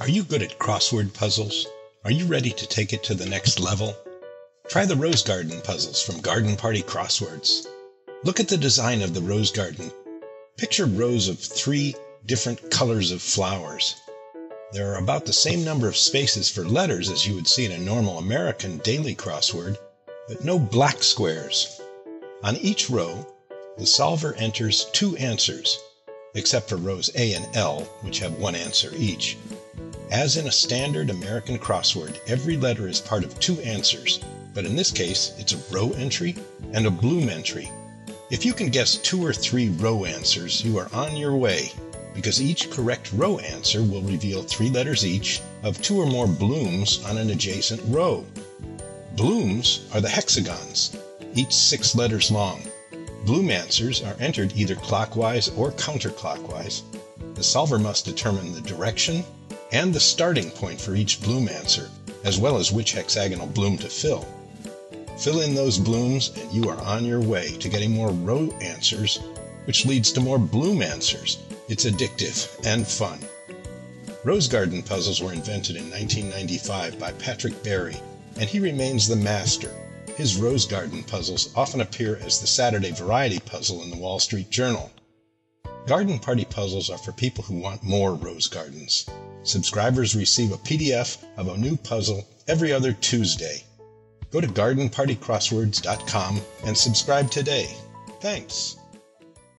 Are you good at crossword puzzles? Are you ready to take it to the next level? Try the Rows Garden puzzles from Garden Party Crosswords. Look at the design of the Rows Garden. Picture rows of three different colors of flowers. There are about the same number of spaces for letters as you would see in a normal American daily crossword, but no black squares. On each row, the solver enters two answers, except for rows A and L, which have one answer each. As in a standard American crossword, every letter is part of two answers, but in this case, it's a row entry and a bloom entry. If you can guess two or three row answers, you are on your way, because each correct row answer will reveal three letters each of two or more blooms on an adjacent row. Blooms are the hexagons, each six letters long. Bloom answers are entered either clockwise or counterclockwise. The solver must determine the direction and the starting point for each bloom answer, as well as which hexagonal bloom to fill. Fill in those blooms and you are on your way to getting more row answers, which leads to more bloom answers. It's addictive and fun. Rows Garden puzzles were invented in 1995 by Patrick Berry, and he remains the master. His Rows Garden puzzles often appear as the Saturday variety puzzle in the Wall Street Journal. Garden party puzzles are for people who want more Rows Gardens. Subscribers receive a PDF of a new puzzle every other Tuesday. Go to gardenpartycrosswords.com and subscribe today. Thanks.